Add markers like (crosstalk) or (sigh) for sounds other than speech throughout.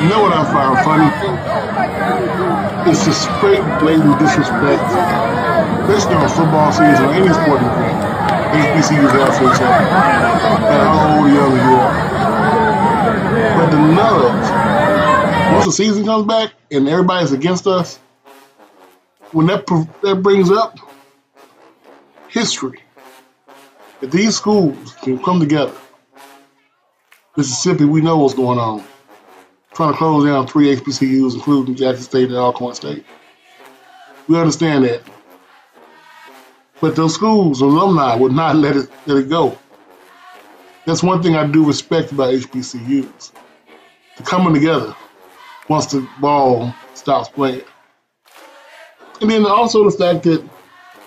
You know what I find funny? It's the straight, blatant disrespect, especially on football season or any sporting event. HBCUs have for each other. And how old or young you are. But the nubs, once the season comes back and everybody's against us, when that that brings up history, if these schools can come together, Mississippi, we know what's going on. Trying to close down three HBCUs, including Jackson State and Alcorn State. We understand that. But those schools, alumni, would not let it let it go. That's one thing I do respect about HBCUs. The coming together once the ball stops playing. And then also the fact that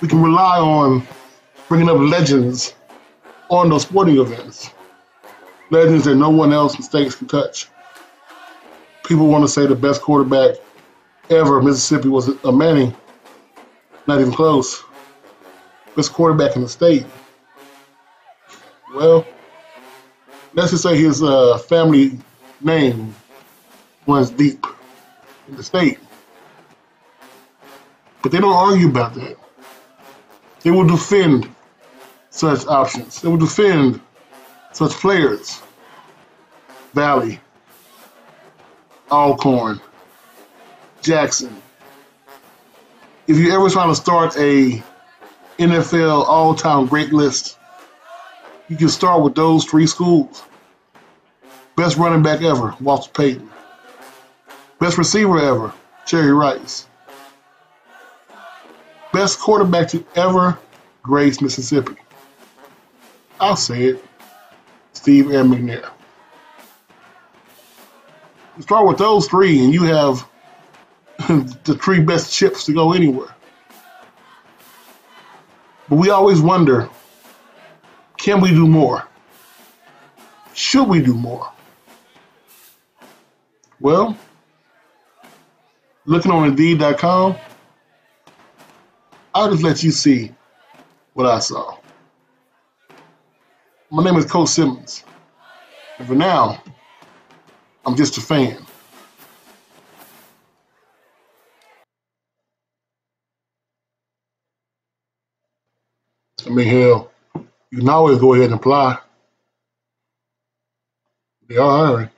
we can rely on bringing up legends on those sporting events. Legends that no one else in states can touch. People want to say the best quarterback ever Mississippi was a Manning. Not even close. Best quarterback in the state. Well, let's just say his uh, family name runs deep in the state. But they don't argue about that. They will defend such options. They will defend such players. Valley, Alcorn, Jackson. If you ever trying to start a NFL all-time great list, you can start with those three schools. Best running back ever, Walter Payton. Best receiver ever, Jerry Rice. Best quarterback to ever grace Mississippi. I'll say it. Steve M. McNair. You start with those three, and you have (laughs) the three best chips to go anywhere. But we always wonder can we do more? Should we do more? Well, looking on Indeed.com, I'll just let you see what I saw. My name is Coach Simmons. And for now, I'm just a fan. I mean, hell, you can always go ahead and apply. They are hiring.